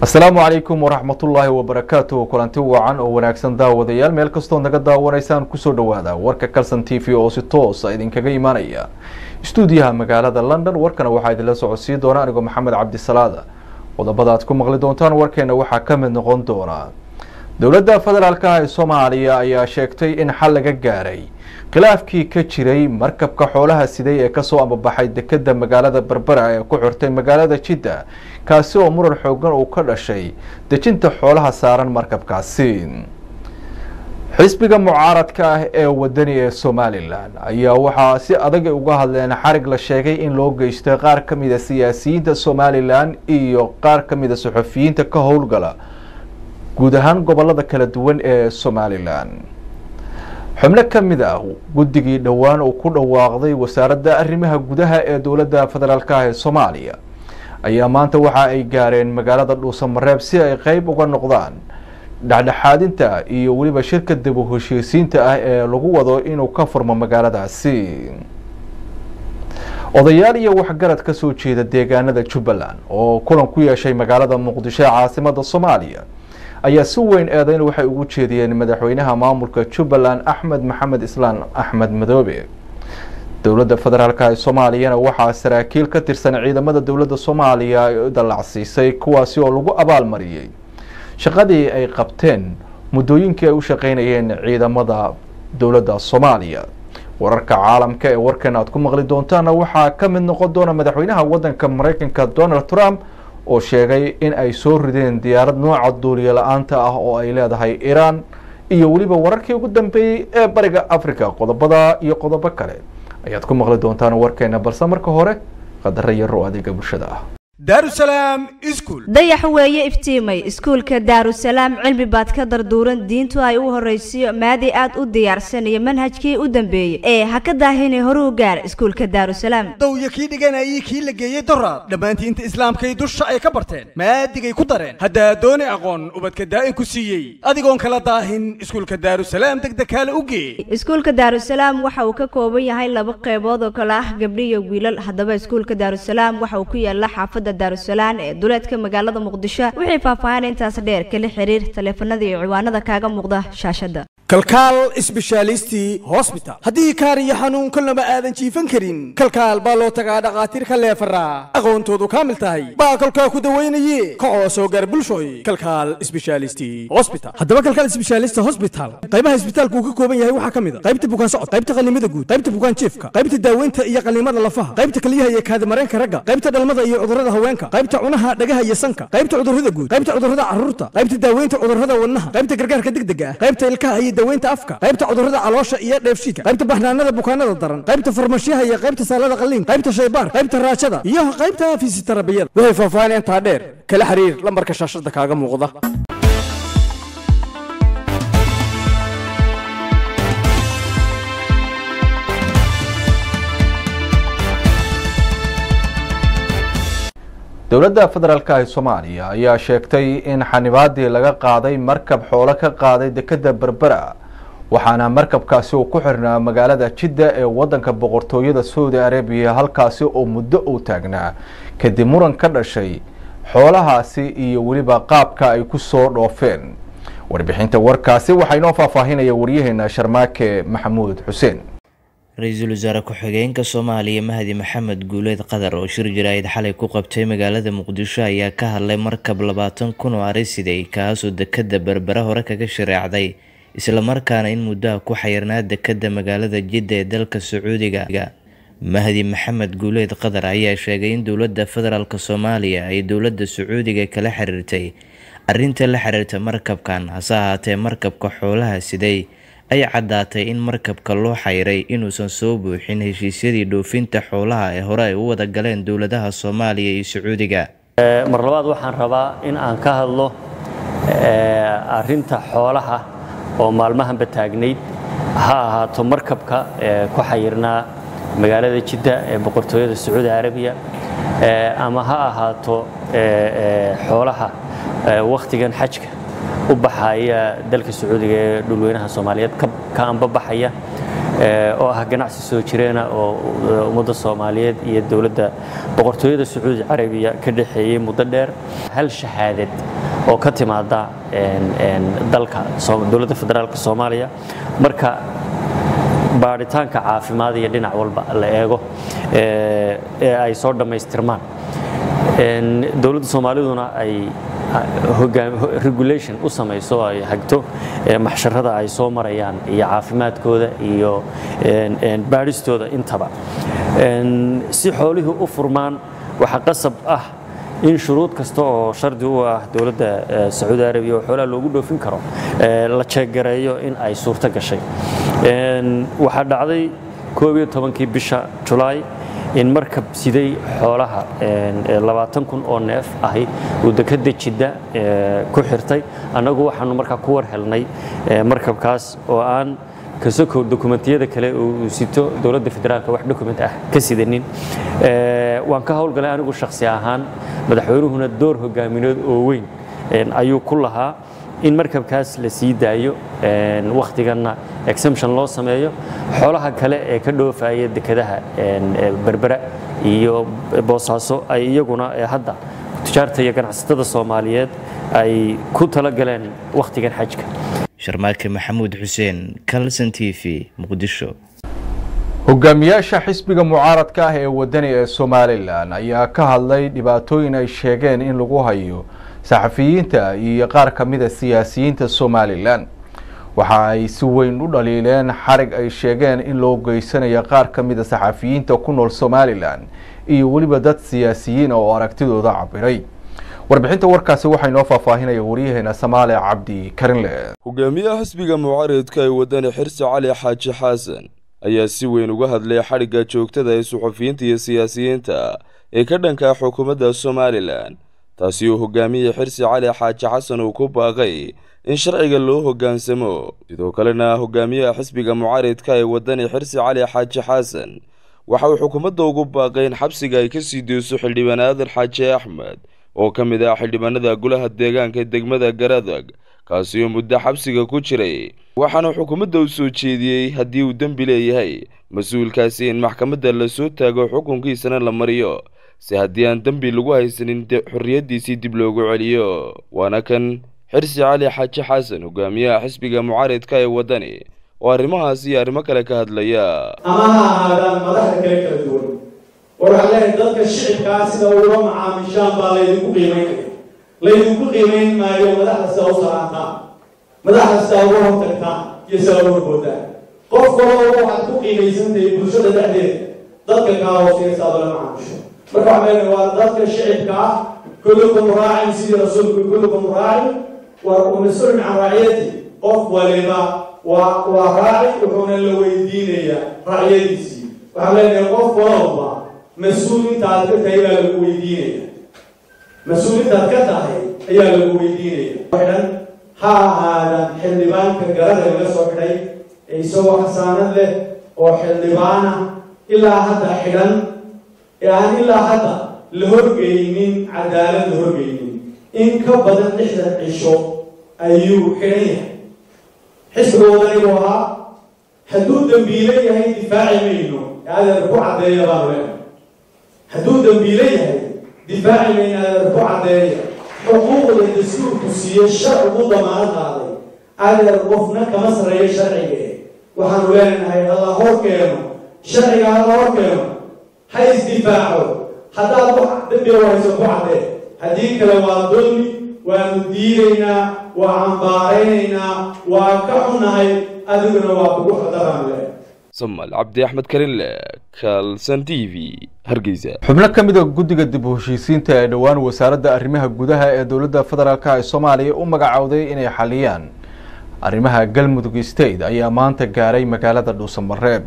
asalaamu calaykum waraxmatullaahi wabarakaatu kulanti wacan oo wanaagsan daawadayaal meel kastood naga daawanaysaan ku soo dhawaada warka calson t v oo si toosa idinkaga imaanaya. Istuudiyaha magaalada london warkana waxaa idinla socodsiin doona anigoo maxamed cabdisalaada qodobada aad ku maqli doontaan warkeena waxaa ka mid noqon doona dowladda federaalka ee soomaaliya ayaa sheegtay in xal laga gaaray. Khilaafkii ka jiray markabka xoolaha siday ee ka soo ambabaxay dekeda magaalada berbera ee ku xirtay magaalada jidda kaasi oo muran xoogan uu ka dhashay dejinta xoolaha saaran markabkaasi. Xisbiga mucaaradka ah ee wadani ee somalilan ayaa waxaa si adag uga hadleen xarig la sheegay in loo geystay qaar ka mida siyaasiyiinta somalilan iyo qaar ka mida saxufiyiinta ka howlgala guud ahaan gobollada kala duwan ee somalilan. Xubno ka mid ah guddigii dhowaan uu ku dhawaaqday wasaaradda arrimaha gudaha ee dowladda federaalk ee soomaaliya ayaa maanta waxa ay gaareen magaalada dhuusamareeb si ay qeyb uga noqdaan dhexdhexaadinta iyo weliba shirka daba heshiisiinta ah ee lagu wado inuu ka furmo magaaladaasi. Odayaal iyo waxgarad ka soo jeeda deegaanada jubbaland oo kulan ku yeeshay magaalada muqdisho ee caasimada soomaaliya ayaa si weyn eedeyn waxay ugu jeediyeen madaxweynaha maamulka jubbaland axmed maxamed islaan axmed madoobe. Dowladda federaalk ee soomaaliyana waxaa saraakiil ka tirsan ciidamada dowladda soomaaliya ay dallacsiisay kuwaasi oo lagu abaalmariyey shaqadii ay qabteen muddooyinkii ay u shaqeynayeen ciidamada dowladda soomaaliya. Wararka caalamka ee warkan aad ku maqli doontaana waxaa ka mid noqon doona madaxweynaha wadanka mareykanka donald trump oo sheegay in ay soo rideen diyaarad nooca duuliye la'aanta ah oo ay leedahay iiraan iyo weliba wararkii ugu dambeeyey ee bariga africa qodobada iyo qodobo kale. Ayaad ku maqli doontaan warkeena balse marka hore qadaro yaro adeega bulshada ah dayax weeye iftiimay iskuulka daarusalaam cilmi baad ka darduuran diintu ay u horaysiyo maadi aad u diyaarsan iyo manhajkii u dambeeyey ee ha ka daahine horuu gaar iskuulka daarusalaam dawya kii dhiganayay kii la geeyey doraad. Dhammaantiinta islaamkay dusha ay ka barteen maadigay ku dareen. Haddaa dooni aqoon ubadka daa'in ku siiyey adigoon kala daahin iskuulka daarusalaam degdekaale u gee iskuulka daarusalaam waxa uu ka kooban yahay laba qeybood oo kale ah gabdho iyo wiilal haddaba iskuulka daarusalaam waxa uu ku yaalla xaafadda daarusalaan ee duleedka magaalada muqdisho wixii faahfaahin intaas dheer kala xiriir taleefanada iyo ciwaanada kaaga muuqda shaashada kalkaal isbeshaalisti hosbital haddii kaar iyo xanuun kolnaba aadan jiifan karin kalkaal baa loo tagaa dhakhaatiir ka leefaraa aqoontoodu kaamil tahay baa kolkaa ku dawaynaye. Kacoo soo gaar bulshoy kalkaal isbeshaalisti hosbital haddaba kalkaal isbeshaalista hosbital qaybaha isbitaalku uu ka kooban yahay waxaa ka mid a. Qaybta bukaan socod qaybta qallimada guud qaybta bukaan jiifka qaybta daaweynta iyo qallimada lafaha qaybta kaliyaha iyo kaadimareenka ragga qaybta dhalmada iyo cudurrada haweenka qaybta cunaha dhagaha iyo sanka qaybta cudurrada guud qaybta cudurrada carruurta qaybta daaweynta cudurrada wadnaha qaybta gargaarka degdega ah qaybta ilkaha iyo daweynta afka qaybta cudurrada caloosha iyo dheefshiidka qaybta baxnaanada bukaanada daran qaybta farmashiyaha iyo qaybta saalada qalliin qaybta shaybaar qaybta raajada iyo qaybta fisioterabiyada waxay faahfaahin intaa dheer. Kala xiriir lambarka shaashada kaaga muuqda dowladda federaalk ee soomaaliya ayaa sheegtay in xanibaadii laga qaaday markab xoolo ka qaaday dekeda berbera waxaana markabkaasi uu ku xirnaa magaalada jidda ee wadanka boqortooyada saudi arabiya halkaasi oo muddo uu taagnaa. Kadib muran ka dhashay xoolahaasi iyo weliba qaabka ay ku soo dhoofeen. Warbixinta warkaasi waxaa inoo faahfaahinaya waryaheena sharmaake maxamuud xuseen ra'iisul wasaare ku-xigeenka soomaaliya mahdi maxamed guuleed qadar oo shir jaraa'id xalay ku qabtay magaalada muqdisho ayaa ka hadlay markab labaatan kun oo ari siday kaasoo dekeda berbera hore kaga shareecday islamarkaana in muddaha ku xayirnaa dekeda magaalada jidda ee dalka sacuudiga. Mahdi maxamed guuleed qadar ayaa sheegay in dowladda federaalk soomaaliya ay dowladda sacuudiga kala xiriirtay arinta la xiriirta markabkan hase ahaatee markabka xoolaha siday ay caddaatay in markabka loo xayray inuusan soo buuxin heshiisyadii dhoofinta xoolaha ee hore ay u wada galeen dowladaha soomaaliya iyo sacuudiga. Mar labaad waxaan rabaa in aan ka hadlo arinta xoolaha oo maalmahanba taagnayd. Ha ahaato markabka ku xayirnaa magaalada jidda ee boqortooyada sacuudi arabiya ama ha ahaato xoolaha wakhtigan xajka u baxaya dalka sacuudiga ee dhulweynaha soomaaliyeed ka anbabaxaya oo ah ganacsi soo jireena oo ummadda soomaaliyeed iyo dowladda boqortooyada sacuudi carabiya ka dhexeeyey muddo dheer hal shahaadad oo ka timaada dalka dowladda federaalka soomaaliya. Marka baadhitaanka caafimaad iyo dhinac walba la eego ee ay soo dhammaystirmaan dowladda soomaaliduna ay regulation u samayso ay hagto maxsharada ay soo marayaan iyo caafimaadkooda iyo baadhistooda intaba. Si xoolihii u furmaan waxaa qasab ah in shuruud kasta oo shardi u ah dowladda sacuudi arabiya oo xoolaha loogu dhoofin karo la jeeggareeyo in ay suurto gashay. Waxaa dhacday tobankii bisha julaay in markab siday xoolaha labaatan kun oo neef ahi uu dekadda jidda ku xirtay. Annagu waxaanu markaa ku war markabkaas oo aan kasokow dokumentiyada kale uu sito dowladda federaalka wax dokument ah ka sidanin. Waan ka howlgalay anigu shakhsi ahaan madaxweynuhuna door hogaamineed oo weyn ayuu ku lahaa in markabkaas la sii daayo wakhtiganna exemption loo sameeyo xoolaha kale ee ka dhoofaya dekadaha berbera iyo boosaaso ay iyaguna hadda tujaarta iyo ganacsatada soomaaliyeed ay ku talagaleen wakhtigan xajka. Sharmaake maxamuud xuseen calson t v muqdisho. Hogaamiyaasha xisbiga mucaaradka ah ee wadani ee somalilan ayaa ka hadlay dhibaatooyin ay sheegeen in lagu hayo saxafiyiinta iyo qaar ka mida siyaasiyiinta somalilan waxa ay si weyn u dhaliileen xarig ay sheegeen in loo geysanayo qaar ka mida saxafiyiinta ku nool somalilan iyo weliba dad siyaasiyiin oo aragtidooda cabiray. Warbixinta warkaasi waxaa inoo faahfaahinaya waryaheena samaale cabdi karinle. Hogaamiyaha xisbiga mucaaradka ee wadani xirsi cali xaaji xasan ayaa si weyn uga hadlay xadhigga joogtada ee suxufiyiinta iyo siyaasiyiinta ee ka dhanka xukuumadda somalilan taasi oo hogaamiye xirsi cali xaaji xasan uu ku baaqay in sharciga loo hoggaansamo sidoo kalena hogaamiyaha xisbiga mucaaridka ee wadani xirsi cali xaaji xasan waxa uu xukuumadda ugu baaqay in xabsiga ay ka sii deyso xildhibaan aadan xaaji axmed oo ka mid ah xildhibaanada golaha deegaanka degmada garadag kaasi oo muddo xabsiga ku jiray. Waxaana xukuumadda u soo jeediyey haddii uu dembi leeyahay mas'uulkaasi in maxkamadda la soo taago xukunkiisana la mariyo si haddii aan dembi lagu haysanin xorriyaddiisii dib loogu celiyo. Waana kan xirsi cali xaaji xasan hogaamiyaha xisbiga mucaaridka ee waddani. Oo arrimahaas iyo arrimo kale ka hadlaya. Ama ha ahaadaan madaxda kale kala duwan. War waxaan leeyahay dadka shicibkaa sida ula macaamishaan baa laydinku qiimaynaya laydinku qiimayn maayo madaxda sida u salaantaan madaxda sida uga hortagtaan iyo horboodaan qof walba waxaad ku qiimaysantahay bulshada dhexdeeda dadka kaa hooseeya ula macaamisho. Marka waxaan leeyahay waa dadka shicibka ah kullukum raacin sidii rasuulku kullukum raacin mas'uul can raaciyati. Qof waliba waa waa raaci wuxuuna la weydiinayaa raaciyadiisii waxaan leenahay qof walba mas'uul intaad ka tahay baa lagu weydiinaya mas'uul intaad ka tahay ayaa lagu weydiinaya xidhan ha ahaadaan xildhibaanka garada laga soo xidhay ee isagoo xasaanad leh oo xildhibaana ilaa hadda xidhan ee aan ilaa hadda la horgeynin cadaalad la horgeynin in ka badan lixdan cisho ayuu xidhan yahay. Xisbiga wadanigu ahaa hadduu dembiile yahay difaaci mayno adeer ku caddeeya baanu leenahay. Hadduu dembiile yahay difaaci mayno adeer ku caddeeya. Xuquuqda dastuurku siiye sharcigu damaanad qaaday. Adeer qofna kama sarreeyo sharciga. Waxaanu leenahay hala hor keeno. Sharciga hala hor keeno. Ha isdifaaco haddaad wax dembiga wahayso ku caddee haddii kale waa dulmi waanu diidaynaa waa cambaaraynaynaa waa ka xunahay adiguna waa kugu xadaranle samal cabdi axmed karinle kalson t v hargeysa. Xubno ka mid a guddiga dib u heshiisiinta ee dhowaan wasaaradda arrimaha gudaha ee dowladda federaalk ee soomaaliya u magacowday inay xaliyaan. Arrimaha galmudug state ayaa maanta gaaray magaalada dhuusamareeb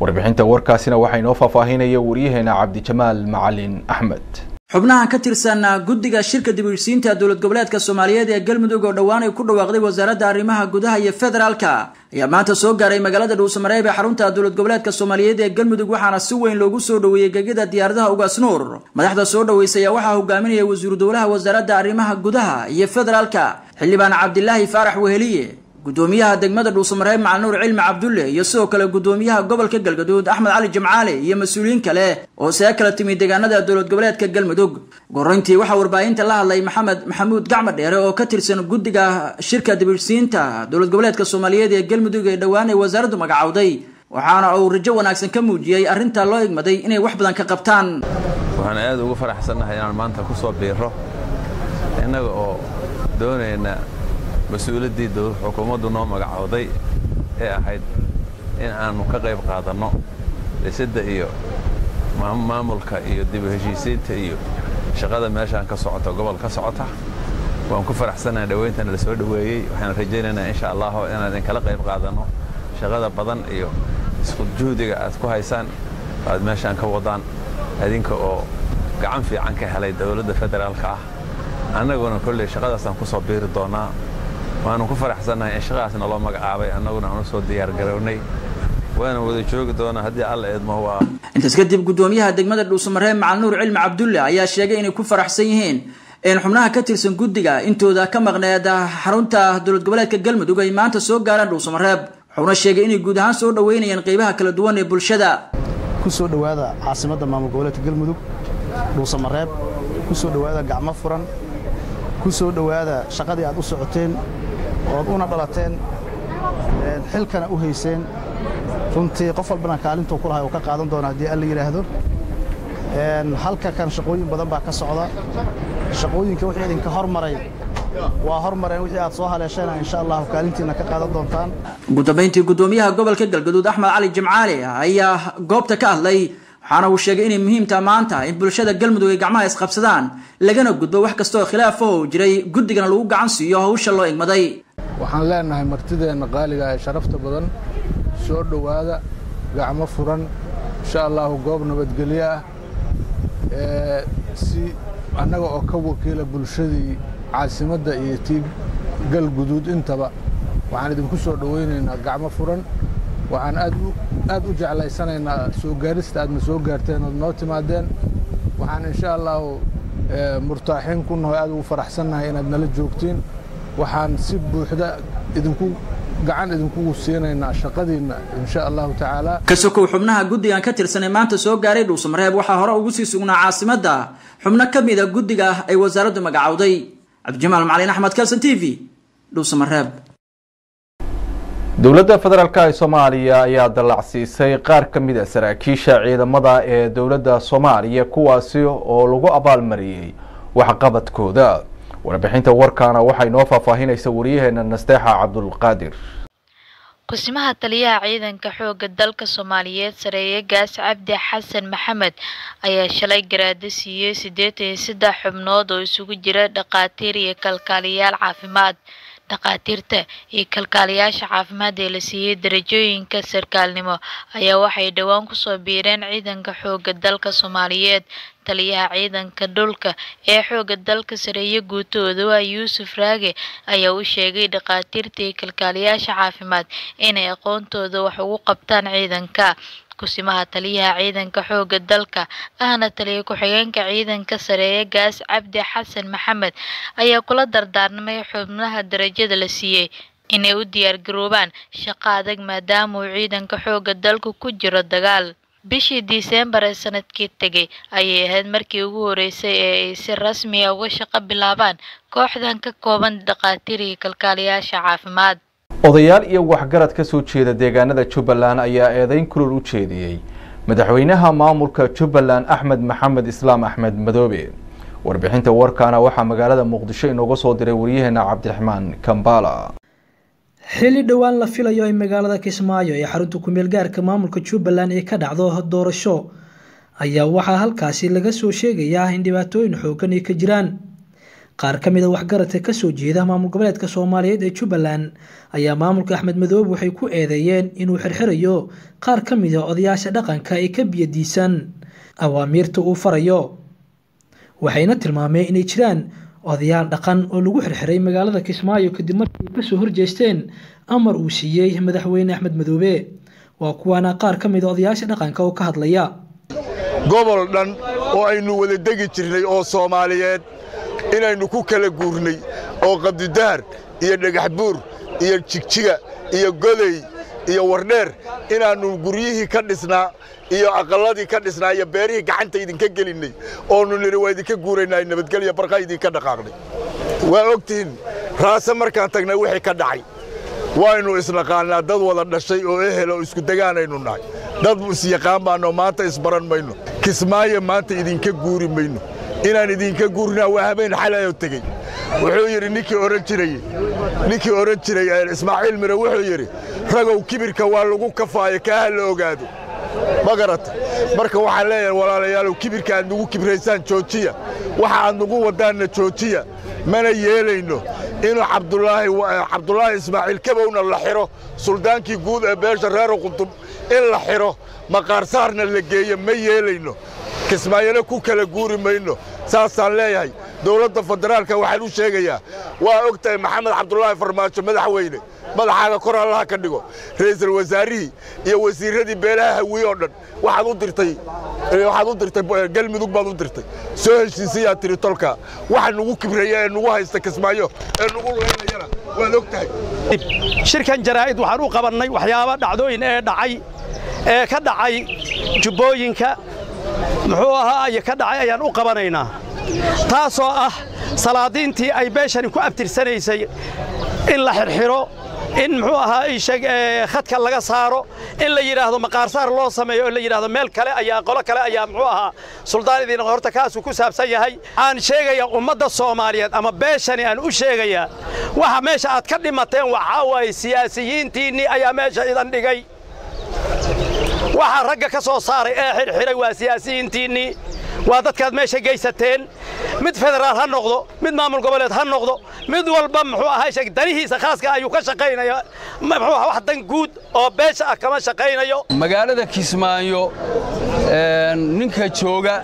warbixinta warkaasina waxaa inoo faahfaahinaya waryaheena cabdijamaal macalin axmed xubnahan ka tirsan guddiga shirka dib u heshiisiinta dowlad goboleedka soomaaliyeed ee galmudug oo dhowaan ay ku dhawaaqday wasaaradda arrimaha gudaha iyo federaalka. Ayaa maanta soo gaaray magaalada dhuusamareeb ee xarunta dowlad goboleedka soomaaliyeed ee galmudug waxaana si weyn loogu soo dhoweeyey gegida diyaaradaha ugaas nuur. Madaxda soo dhoweysay ayaa waxaa hogaaminaya wasiiru dowlaha wasaaradda arrimaha gudaha iyo federaalka xildhibaan cabdilaahi faarax weheliye gudoomiyaha degmada dhuusamareeb macalinuur cilmi cabdulle iyo sidoo kale gudoomiyaha gobolka galgaduud axmed cali jimcaale iyo mas'uuliyiin kale oo see kala timi deegaanada dowlad goboleedka galmudug. Gorayntii waxaa warbaahinta la hadlay maxamed maxamuud gacmo dheere oo ka tirsan guddiga shirka dibirsiinta dowlad goboleedka soomaaliyeed ee galmudug ee dhowaan ay wasaaraddu magacowday waxaana uu rajo wanaagsan ka muujiyey arrinta loo igmaday inay wax badan ka qabtaan. Waxaan aad ugu faraxsannahay inaan maanta ku soo biiro innaga oo doonayna mas'uuliyaddii xukuumaddu noo magacowday ee ahayd in aannu ka qayb qaadanno dhisidda iyo maamulka iyo dib u heshiisiinta iyo shaqada meeshaan ka socota gobol ka socota. Waan ku faraxsannahay dhawayntana la soo waxaan rajaynaynaa insha allahu inaan idinkala qayb qaadanno shaqada badan iyo isku juhdiga aad ku haysaan aad meeshaan ka wadaan adinka oo gacan fiican ka helay dowladda federaalka ah. Annaguna kolley shaqadaasaan ku soo biiri doonnaa waanu ku faraxsannahay in shaqadaasna loo magacaabay annaguna aan u soo diyaargarownay. Waana wada joogi doonaa haddii alla eedmo waa intaas kadib gudoomiyaha degmada dhuusamareeb macalinuur cilmi cabdulle ayaa sheegay inay ku faraxsan yihiin in xubnaha ka tirsan guddiga intooda ka maqneed xarunta dowlad goboleedka galmudug ay maanta soo gaaraan dhuusamareeb wuxuuna sheegay inay guud ahaan soo dhoweynayaan qeybaha kala duwan ee bulshada. Ku soo dhowaada caasimadda maamul goboleedka galmudug dhuusamareeb ku soo dhowaada gacmo furan. Ku soo dhowaada shaqadii aad u socoteen ood una dhalateen xilkana u hayseen. Runtii qof walbana kaalintuu ku lahay oo ka qaadan doona haddii alla yidhaahdo halka kan shaqooyin badan baa ka socda. Shaqooyinka wixii idinka hormaray. Waa hormareen wixii aad soo haleesheena insha allahu kaalintiina ka qaadan doontaan. Ugu dambayntii gudoomiyaha gobolka galgaduud axmed cali jimcaale ayaa goobta ka hadlay waxaana uu sheegay inay muhiimtaa maanta in bulshada galmudug ay gacmaha isqabsadaan lagana gudbo wax kastaoo khilaafoo jiray guddigana lagu gacan siiyo hawsha loo igmaday waxaan leenahay martideenna qaaliga ee sharafta badan. Soo dhowaada gacmo furan. Insha allahu goob nabadgelyo ah si annaga oo ka wakiila bulshadii caasimadda iyo tii galguduud intaba waxaan idinku soo dhowaynaynaa gacmo furan. Waxaan aad u jeclaysanaynaa soo gaarista aadna soo gaarteen ood noo timaadeen. Waxaan insha allahu murtaaxiin ku nahoy aad ugu faraxsannahay inaad nala joogtiin waxaan si buuxda idinku gacan idinkugu siinaynaa shaqadiinna insha allahu tacaala. Ka sokow xubnaha guddigan ka tirsan ee maanta soo gaaray dhuusamareeb waxaa hore ugu sii sugnaa caasimadda xubno ka mida guddiga ay wasaaraddu magacowday cabdijamaal macalin axmed kalson t v dhuusamareeb dowladda federaalk ee soomaaliya ayaa dallacsiisay qaar ka mid a saraakiisha ciidamada ee dowladda soomaaliya kuwaasi oo lagu abaalmariyey waxqabadkooda warbixinta warkaana waxay noo faahfaahinaysa wariyaheena nasteexa cabdulqaadir. Kusimaha taliyaha ciidanka xooga dalka soomaaliyeed sareeye gaas cabdi xasan maxamed ayaa shalay garaado siiyey siddeetan iyo saddex xubnood oo isugu jira dhaqaatiir iyo kalkaaliyaal caafimaad dhaqaatiirta iyo kalkaaliyaasha caafimaad ee la siiyey darajooyinka sarkaalnimo ayaa waxay dhowaan ku soo biireen ciidanka xooga dalka soomaaliyeed taliyaha ciidanka dhulka ee xooga dalka sareeye guutooda yuusuf raage ayaa u sheegay dhaqaatiirta iyo kalkaaliyaasha caafimaad inay aqoontooda wax ugu qabtaan ciidanka kusimaha taliyaha ciidanka xooga dalka ahna taliya ku-xigeenka ciidanka sareeye gaas cabdi xasan maxamed ayaa kula dardaarmay xubnaha darajada la siiyey inay u diyaargaroobaan shaqo adag maadaama uu ciidanka xooga dalku ku jiro dagaal. Bishii diseembar ee sannadkii tegay ayay ahayd markii ugu horeysay ee ay si rasmi a uga shaqo bilaabaan kooxdan ka kooban dhaqaatiir iyo kalkaaliyaasha caafimaad odayaal iyo waxgarad ka soo jeeda deegaanada jubbaland ayaa eedeyn kulul u jeediyey. Madaxweynaha maamulka jubbaland axmed maxamed islaam axmed madoobe. Warbixinta warkaana waxaa magaalada muqdisho inooga soo diray waryaheena cabdiraxmaan kambala. Xilli dhowaan la filayo in magaalada kismaayo ee xarunta kumeel gaarka maamulka jubbaland ay ka dhacdo doorasho ayaa waxaa halkaasi laga soo sheegayaa in dhibaatooyin xoogan ay ka jiraan qaar ka mid a waxgaradka ka soo jeeda maamul goboleedka soomaaliyeed ee jubbaland ayaa maamulka axmed madoobe waxay ku eedeeyeen inuu xirxirayo qaar ka mid a odayaasha dhaqanka ee ka biyadiisan awaamiirta uu farayo waxayna tilmaameen inay jiraan odayaal dhaqan oo lagu xirxiray magaalada kismaayo kadib markii ka soo horjeesteen amar uu siiyey madaxweyne axmed madoobe. Waa kuwaana qaar ka mid a odayaasha dhaqanka oo ka hadlaya. Gobol dhan oo aynu wada degi jirnay oo soomaaliyeed inaynu ku kala guurnay oo qabdidahar iyo dhagax buur iyo jigjiga iyo godey iyo wardheer inaannu guryihii ka dhisnaa iyo aqalladii ka dhisnaa iyo beerihii gacanta idinka gelinnay oonu nidhi waa idinka guuraynaa nabadgelya barqa idinka dhaqaaqnay. Waa ogtihiin raase markaan tagnay wixii ka dhacay. Waynu isnaqaannaa dad wada dhashay oo ehel oo isku degaanaynu nahay. Dad isyaqaan baanoo maanta isbaran mayno. Kismaayo maanta idinka guuri mayno inaan idinka guurinaa waa habeen xalayoo tegey. Wuxuu yidhi ninkii ohan jiray ninkii odhan jiray ismaaciil mire wuxuu yidhi ragow kibirka waa lagu kafaayo kaaha la ogaado. Ma garata. Marka waxaan leeyahay walaalayaalow kibirka aad nagu kibraysaan joojiya. Waxa aad nagu waddaanna joojiya mana yeelayno inuu cabdulaahi ismaaciil kabowna la xidho suldaankii guud ee beesha reero qudub in la xidho maqaarsaarna la geeyo ma yeelayno. Kismaayana ku kala guuri mayno saasaan leeyahay dowladda federaalka waxaan u sheegayaa waa og tahay maxamed cabdulaahi farmaajo madaxweyne madaxaaga kor allaha ka dhigo ra'iisul wasaarihii iyo wasiirradii beelaha hawiye oo dhan waxaad u dirtay waxaad u dirtay galmudug baad u dirtay. Soo heshiisiyaa tiri waxa nugu kibreeya ee nugu haysta kismaayo ee nugu leynayana waad og tahay shirkan jaraa'id waxaan u qabannay waxyaaba dhacdooyin ee dhacay ee ka dhacay jubbooyinka muxuu ahaa iyo ka dhacay ayaan u qabanaynaa. Taasoo ah salaadiintii ay beeshani ku abtirsanaysay in la xirxiro in muxuu ahaa khadka laga saaro in la yidhaahdo maqaarsaar loo sameeyo oo la yidhaahdo meel kale ayaa qolo kale ayaa muxuu ahaa suldaanidiina horta kaasuu ku saabsan yahay. Aan sheegaya ummadda soomaaliyeed ama beeshani aan u sheegayaa waxa meesha aad ka dhimateen waxaa waaye siyaasiyiintiinnii ayaa meesha idan dhigay waxaa ragga ka soo saaray ee xirxiray waa siyaasiyiintiinnii waa dadkaad meesha geysateen. Mid federaal ha noqdo mid maamul goboleed ha noqdo mid walba muxuu sheeg danihiisa khaaska ayuu ka shaqaynaya. Muxuu wax dan guud oo beesha ah kama shaqaynayo. Magaalada kismaayo ninka jooga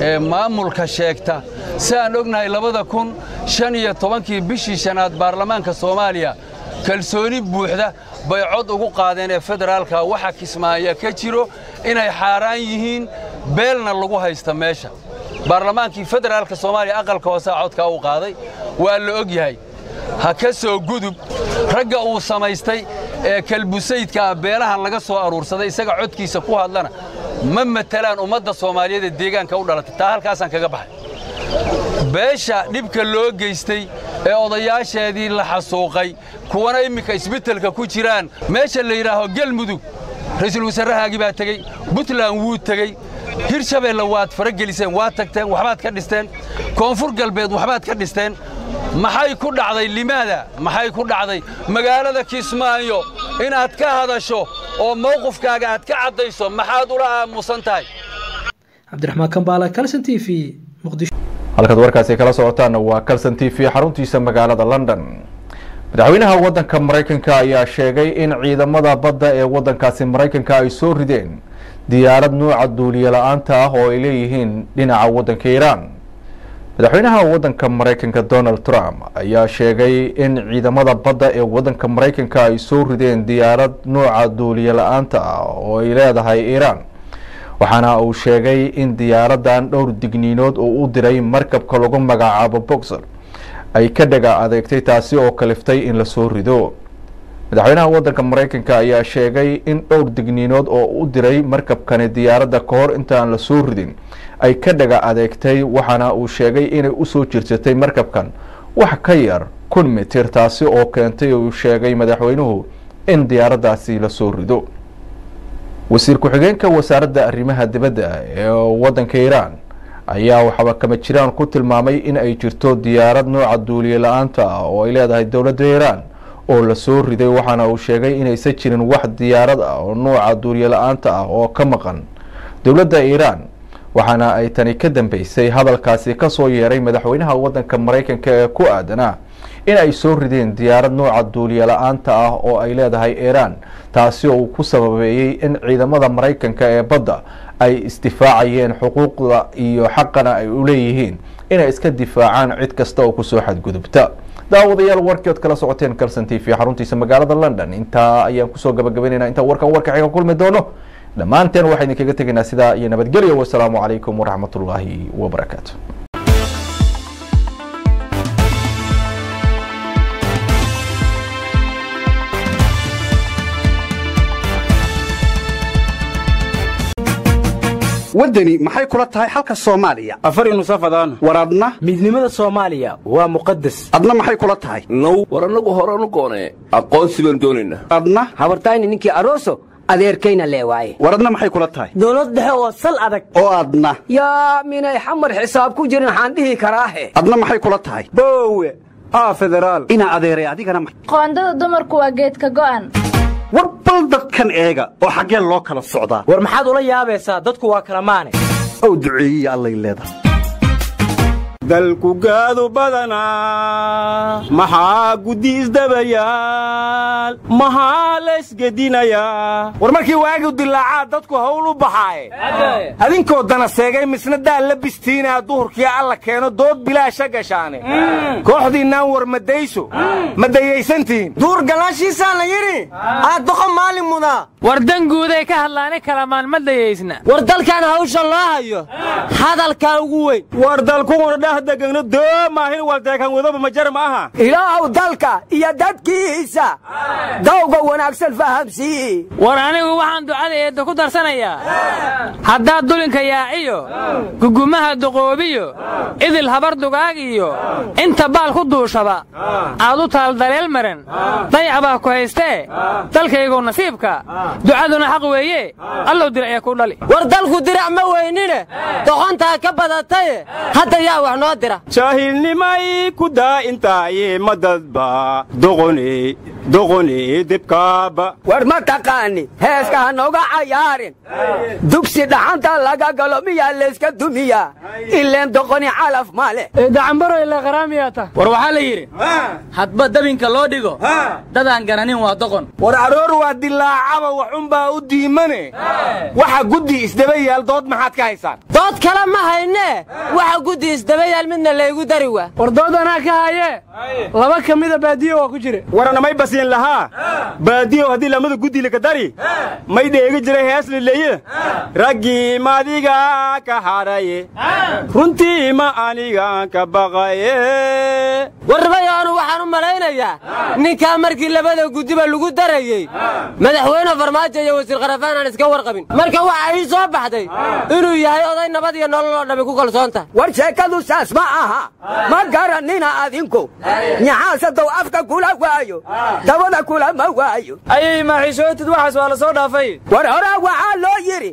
ee maamulka sheegta si aan ognahay labada kun shan iyo tobankii bishii shanaad baarlamaanka soomaaliya kalsooni buuxda bay cod ugu qaadeen ee federaalka waxa kismaayo ka jiro inay xaaraan yihiin beelna lagu haysta meesha. Baarlamaankii federaalka soomaaliya aqalka hoosea codkaa u qaaday waa la og yahay. Ha ka soo gudub ragga uu samaystay ee kalbusaydkaa beelahan laga soo aruursaday isaga codkiisa ku hadlana ma matelaan ummadda soomaaliyeed ee deegaanka u dhalatay taa halkaasaan kaga baxay beesha dhibka loo geystay ee odayaasheedii la xasuuqay kuwana imminka isbittelka ku jiraan. Meesha la yidhaaho gelmudug ra'iisul wasaarahaagii baa tegey buntland wuu tegey. Hirshabeelle waad farageliseen waad tagteen waxbaad ka dhisteen. Koonfur galbeed waxbaad ka dhisteen. Maxay ku dhacday limaada? Maxay ku dhacday magaalada kismaayo? Inaad ka hadasho oo mawqifkaaga aad ka caddayso maxaad ula aamusan tahay? Cabdiraxmaan kambaala kalson t v muqdisho halkaad warkaasi kala socotaanna waa kalson t v xaruntiisa magaalada london. Madaxweynaha waddanka maraykanka ayaa sheegay in ciidamada badda ee waddankaasi maraykanka ay soo rideen diyaarad nuuca duuliye la'aanta ah oo ay leeyihiin dhinaca waddanka iiraan. Madaxweynaha waddanka maraykanka donald trump ayaa sheegay in ciidamada badda ee waddanka maraykanka ay soo rideen diyaarad nuuca duuliye la'aanta ah oo ay leedahay iiraan waxaana uu sheegay in diyaaradan dhowr digniinood uu u diray markabka lagu magacaabo boxer. Ay ka dhaga adeegtay taasi oo kaliftay in la soo rido. Madaxweynaha waddanka maraykanka ayaa sheegay in dhowr digniinood oo u diray markabkani diyaaradda ka hor intaan la soo ridin ay ka dhaga adeegtay waxaana uu sheegay inay u soo jirsatay markabkan. Wax ka yar kun mitir taasi oo keentay uu sheegay madaxweynuhu in diyaaraddaasi la soo rido wasiir ku-xigeenka wasaaradda arrimaha dibadda ee waddanka iiraan ayaa waxaba kama jiraan ku tilmaamay in ay jirto diyaarad nooca duuliye la'aanta ah oo ay leedahay dowladda iiraan oo la soo riday waxaana uu sheegay inaysan jirin wax diyaarad ah oo nooca duuliye la'aanta ah oo ka maqan dowladda iiraan waxaana ay tani ka dambeysay hadalkaasi ka soo yeeray madaxweynaha waddanka maraykanka ee ku aadanaa in ay soo rideen diyaarad nooca duuliye la'aanta ah oo ay leedahay iiraan taasi oo uu ku sababeeyey in ciidamada maraykanka ee badda ay isdifaacayeen xuquuqda iyo xaqana ay u leeyihiin inay iska difaacaan cid kasta oo ku soo xadgudubta. Daawadayaal warkii ood kala socoteen calson t v xaruntiisa magaalada london. Intaa ayaan ku soo gabagabaynaynaa intaa warkan warka xiga kulmi doono. Dhammaanteen waxaa idinkaga tegaynaa sidaa iyo nabadgelyo. Wasalaamu calaykum waraxmatullaahi wabarakaatu waddani maxay kula tahay xalka soomaaliya? Afari nusafadaan war adna? Midnimada soomaaliya waa muqadas adna maxay kula tahay? Now war annagu horanu goonee aqoonsi baan doonaynaa adna? Habartayni ninkii aroso adeerkayna lee waaye. War adna maxay kula tahay? Dowlad dhexe oo sal adag. Oo adna. Yaa minay xamar xisaab ku jirin waxaan dhihi karaahe adna maxay kula tahay? Boowe aa federaal. Inaa adeeray adigana qoondada dumarku waa geedka go'an bal dadkan eega oo xaggeen loo kala socdaa. War maxaad ula yaabaysaa? Dadku waa kala maane. Ow duceeyiya allay leedahay dalku gaadu badanaa maxaa guddi isdabayaal maxaa la isgedinayaa war markii waagiu dilaacaa dadku hawl u baxaaye adinkoo dana seegay misna daal la bistiinaa duhurkii alla keeno dood bilaasha gashaane. Kooxdiinnaan war madayso ma dayaysantihiin duur galaashiisaa la yidhi aad doqo maalin mudaa war danguuday ka hadlaani kalamaan ma dayaysna. War dalkan hawsha loo hayo hadalkaa ugu weyn dhah degagno doomaahin waldeekan wadaba majar ma aha ilaahow dalka iyo dadkiisa. Dawga wanaagsan fahamsii war anigu waxaan ducada eedda ku darsanayaa. Haddaad dulinka yaaciyo gugumaha duqoobiyo idil habar dugaag iyo inta baal ku duushaba aad u taal daleel maran dayac baa ku haystee dalkaygu nasiibka ducaduna xaq weeye allow dirac ee ku dhali. War dalku dirac ma weynine doqontaa ka badataye hadda yaa wax noo dira jaahilnimay ku daa'intaaye ma dadba doqone debkaaba war ma taqaani heeska ha nooga cayaarin. Dugsi dhaxanta laga galo miyaa layska dumiyaa ileen doqoni calaf ma leh. Dacambaro ilaa qaraamiyata war waxaa la yidhi hadba dabinka loo dhigo dadaan garanin waa doqon. War aroor waa dilaacaba waxunbaa u diimane. Waxa guddi isdaba yaal dood maxaad ka haysaan? Dood kale ma haynee waxa guddi isdaba yaal midna laygu dari waa. War dood anaa ka hayee laba ka mida baadiyo waa ku jire basiin lahaa? Baadiyow haddii lamada guddi laga dari? May dheegi jiray hees lileeye raggii maadiga ka hadhaye runtii ma aniga ka baqaye? Warrabayaanu waxaan u malaynayaa ninkaa markii labada guddiba lagu darayey madaxweyne farmaajo iyo wasiir kharafaan aan iska warqabin. Marka waxa ii soo baxday inuu yahay oday nabad iyo nolol oo dhammi ku kalsoon tahay war sheekadu saas ma aha. Ma garanina adinku. Nyaxaasadow afka kula waayo dabada kula ma waayo. Ayay maaxiishootid waxaas waa la soo dhaafay. War horaa waxaa loo yidhi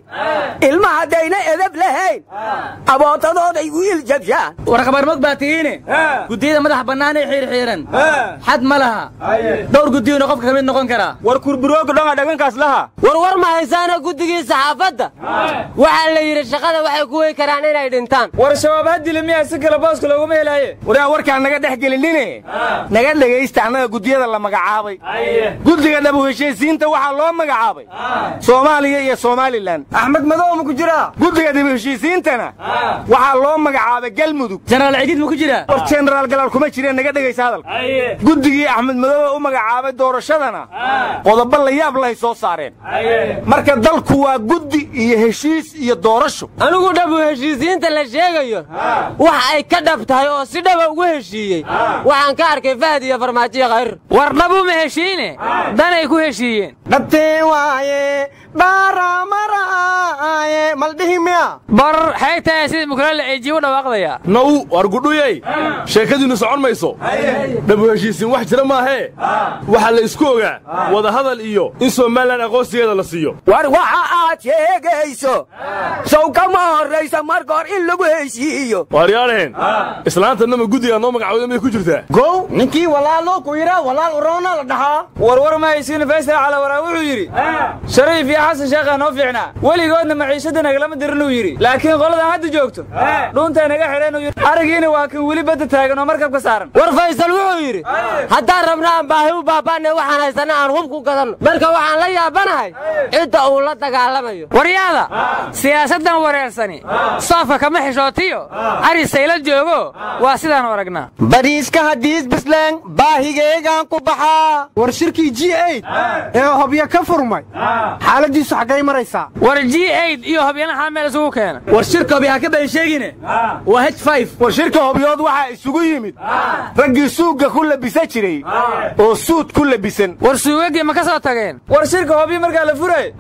ilma haddayna edab lahayn. Abootadooday u iljabshaan war baa tihiine? Guddiyada madax bannaan ee xiirxiiran xad ma laha. Dhowr guddiyuuna qofka ka mid noqon karaa war kurburooga dhonga dhagankaas laha war war ma haysaana guddigii saxaafadda? Waxaa la yidhi shaqada waxay ku wey karaan inay dhintaan. War shabaab ha dili miyaa si kale booska looguma helaaye waraa warkaan naga dhex gelinine? Naga dhegaysta annaga guddiyada la magacaabay. Guddiga dhabu heshiisiinta waxaa loo magacaabay. Soomaaliya iyo somalilan axmed madow ma ku jiraa guddiga dhabu heshiisiintana waxaa loo magacaabay galmudug jenaraal cidiid ma ku jiraa war jenaraal galaal kuma jireen naga dhegaysa hadalka. Guddigii axmed madoobe u magacaabay doorashadana qodobo la yaab lahay soo saareen. Marka dalku waa guddi iyo heshiis iyo doorasho. Anigu dhabu heshiisiinta la sheegayo. Wax ay ka dhab tahay oo si dhaba ugu heshiiyey. Waxaan ka arkay fahd iyo farmaajiyo khayr. War dhabu ma heshiine? Danay ku heshiiyeen baaramaraaye maldhihi miya bar xeegtahay sidii mukulale eeji u dhawaaqdaya naw war gudhuyey sheekadiinnu socon mayso. Dhabu heshiisiin wax jira maahee waxaa la isku ogaa. Wadahadal iyo in somalilan aqoonsigeeda la siiyo. War waxa aad sheegayso. Sow kama horraysa marka hor in lagu heshiiyo. Waaryaalehen islaantanama guddigaa noo magacooda miyay ku jirtaa? Gow ninkii walaaloo ku yidhaa walaal uroona la dhahaa. Warwar ma haysiin faysal cala waraa wuxuu yidhi xasan sheekhaa noo fiicnaa. Weligoodna maciishadda nagalama dirinuu yidhi. Laakiin qoladan hadda joogto dhuuntay naga xidheenuu yidhi. Arigiina waa kan weli badda taagan oo markabka saaran. War faysal wuxuu yidhi haddaan rabna aan baahi u baabaanay waxaan haysanna aan hub ku gadanno marka waxaan la yaabanahay cidda uu la dagaalamayo. Waryaada siyaasaddan wareersani soofka kama xishootiyo arisayla joogo waa sidaan aragnaa. Bariiska hadiis bisleen baahigeygaan ku baxaa. War shirkii g ee hobyo ka furmay xaaladiisu xaggay maraysaa war g iyo hobyana maxaa meel isugu keena. War shirka hobyo ha ka been sheegine? Waa h war shirka hobyood waxaa isugu yimid. Raggii suugga ku labisa jiray oo suud ku labisan war suugaggii ma ka soo tageen? War shirka hobyo markaa la furay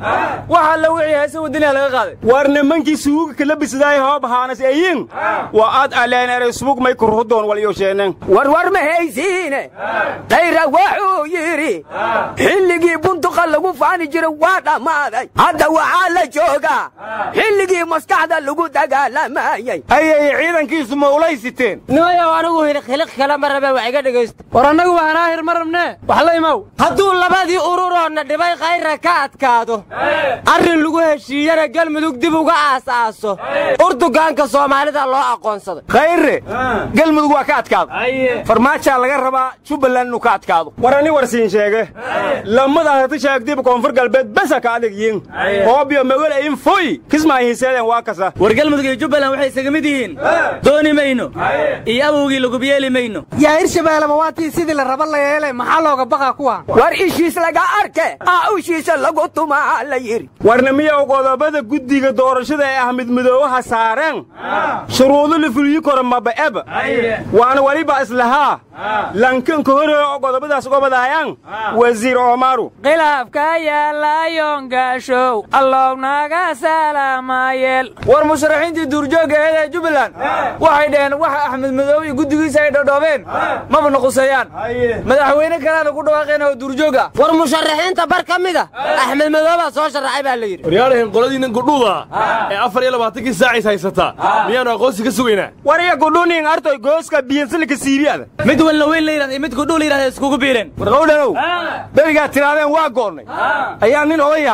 waxaa la wixii heese wadaniha laga qaaday. War nimankii suuga kala bisidaay hoob haanas ayin waa aad aleenere subug may kurhudoon walyosheeneen war war ma haysiine? Khayra wuxuu yidhi xilligii bunduqa lagu faani jiray waa dhammaaday hadda waxaa la joogaa xilligii maskaxda lagu dagaalamayay. Ayay ciidankiisu ma ulaysiteen nimayow anigu hiliq kale ma rabe wax iga dhegaysta. War annagu waa hanaahir ma rabnee wax la imow. Hadduu labadii ururoonna dhibay khayra ka adkaado arrin lagu heshiiyana galmudug dib uga aasaaso urdugaanka soomaalida loo aqoonsaday. Khayre? Galmudug waa ka adkaado? Farmaajaa laga rabaa jubbaland inuu ka adkaado. War ani warsiin sheege lamadan hati sheegdiba koonfur galbeed besa ka adag yiin hoobyo magala in foy kismaayo hiseeden waa kasa. War galmudug iyo jubbaland waxay isaga mid yihiin. Dooni mayno. Iyo awowgii laguba yeeli mayno. Yaa hirshabeelleba waatii sidii la raba la yeelay maxaa looga baqaa kuwa? War ishiis laga arke aa ushiisa lagu tumaa la yidhi warna miyaw qodobada guddiga doorashada ee ahmed midoobaha saareen? Shuruudo la fuliyi karo maba'eba waana weliba islahaa lankanka horeo qodobadaas gobadaayaan wasiir oomaru khilaafka yaalayoon gaashow allow naga salaamayeel war musharaxiintii duurjoogga aheed ee jubbaland. Waxay dhaheen waxa axmed madoobe iyo guddigiisa ay dhodhoobeen. Maba nuquseeyaan madaxweyne kaleana ku dhawaaqeen oo duurjoog ah war musharaxiinta bar ka mid a. Axmed madoobaa soo sharaxay baa la yidhi. Waryaalahan qoladiinnan gudhuuda ee afar iyo labaatankii saacays haysataa miyaanu aqoonsi ka sugaynaa? War iyo gudhunin artoy gooska biyansilika siiriyaada mid walna weyn la yidhahda iyo mid gudhuu la yidhahda iskugu biireen. War qowdhanow berigaad tiraadeen waa goonnay ayaa nin odaya